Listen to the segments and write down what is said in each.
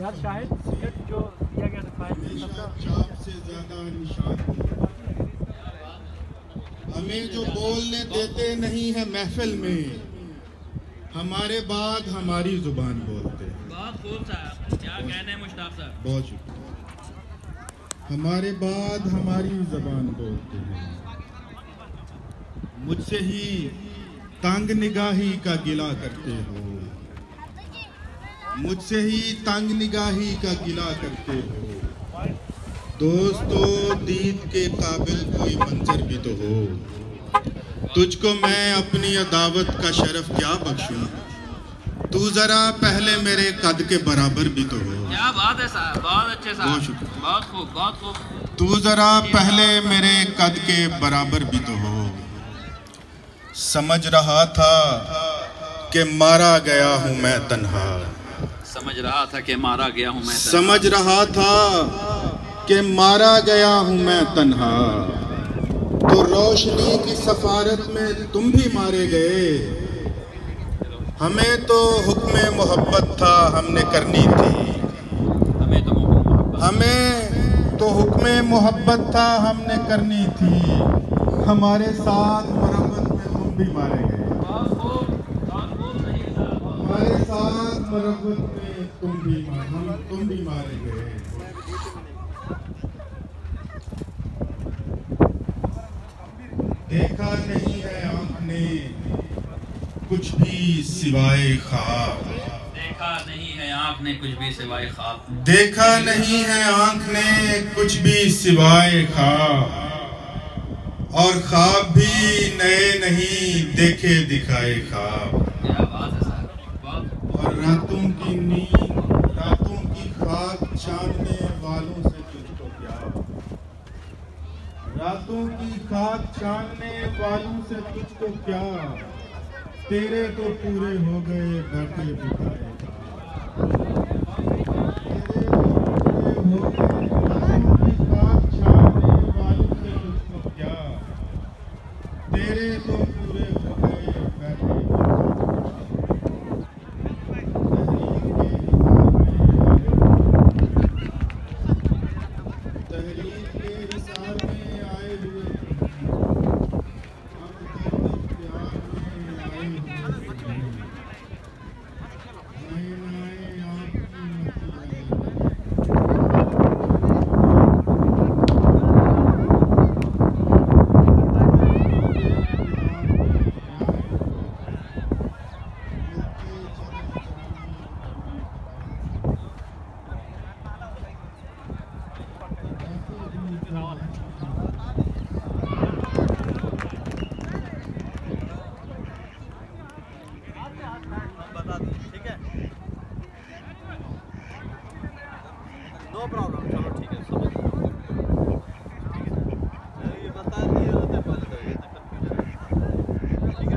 یار شاہد جو دیا گیا تھا فائل سب کا چاپ سے زیادہ نشان۔ ہمیں جو بولنے دیتے نہیں ہے محفل میں ہمارے بعد ہماری زبان بولتے ہیں۔ بہت خوب صاحب کیا کہنے ہیں مشتاق صاحب؟ بہت شکریہ۔ ہمارے بعد ہماری زبان بولتے ہیں۔ مجھ سے ہی تنگ نگاہی کا گلا کرتے ہو۔ مجھ سے ہی تنگ نگاہی کا گلا کرتے ہو۔ دوستو دید کے قابل کوئی منظر بھی تو ہو۔ تجھ کو میں اپنی عداوت کا شرف کیا بخشوں؟ تو ذرا پہلے میرے قد کے برابر بھی تو ہو۔ کیا بات ہے صاحب؟ بہت اچھے بہت صاحب شکریہ۔ بہت خوب بہت خوب۔ تو ذرا پہلے میرے قد کے برابر بھی تو ہو۔ سمجھ رہا تھا کہ مارا گیا ہوں میں تنہا۔ سمجھ رہا تھا کہ مارا گیا ہوں میں تنہا۔ سمجھ رہا تھا کہ مارا گیا ہوں میں تنہا۔ تو روشنی کی سفارت میں تم بھی مارے گئے۔ ہمیں تو حکم محبت تھا ہم نے کرنی تھی۔ ہمیں تو حکم محبت تھا۔ ہم نے کرنی تھی۔ ہمارے ساتھ مرمت میں تم بھی مارے گئے۔ ہمارے ساتھ مرمت میں تم بھی ہم تم بھی مارے گئے دیکھا نہیں ہے آنکھ نے کچھ بھی سوائے خواب، دیکھا نہیں ہے آنکھ نے کچھ بھی سوائے خواب۔ دیکھا نہیں ہے آنکھ نے کچھ بھی سوائے خواب۔ اور خواب بھی نئے نہیں، دیکھے دکھائے خواب کیا بات ہے صاحب بہت اور راتوں کی نیند، راتوں کی خاک چھاننے والوں سے تجھ کو کیا راتوں کی خاک چھاننے والوں سے تجھ کو کیا تیرے تو پورے ہو گئے گھاٹے بٹھائے تیرے تو پورے ہو گئے راتوں کی خاک چھاننے والوں سے تجھ کو کیا تیرے تو پورے ہو گئے گھاٹے بٹھائے تحریر کے حساب میں آئے ہوئے ہم درد پیار میں آئے ہوئے آئے نائے آپ کی متی آئے بتا دیں ٹھیک ہے نو پرابلم چلو ٹھیک ہے سمجھ گیا۔ یہ بتا دیے ہوتے بند کر یہ کنفیوژن ٹھیک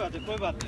ہے اچھی بات ہے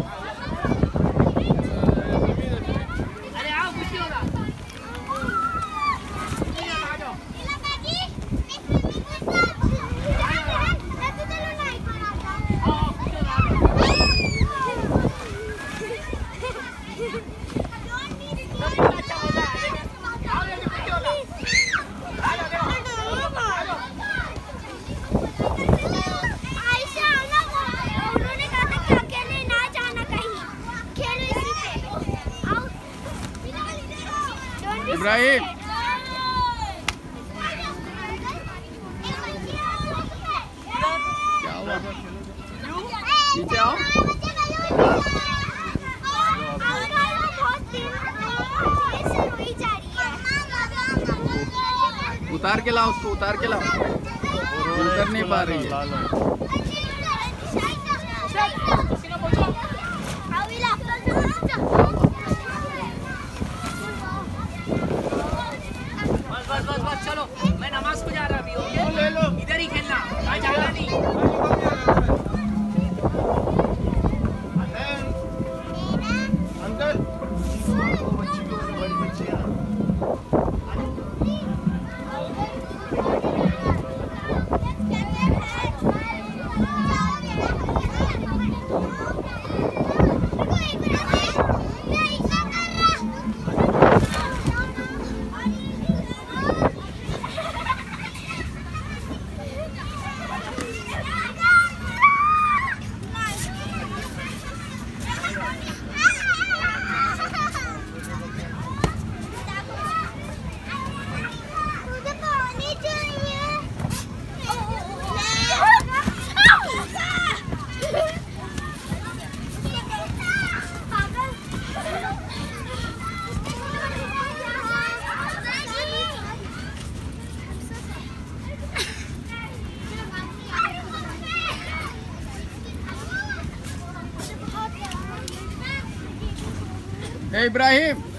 Ibrahim. اتار کے لاؤ اس کو اتار کے لاؤ اتر نہیں پا رہی ہے 我们几个可以玩一个剑 Ei, Ibrahim!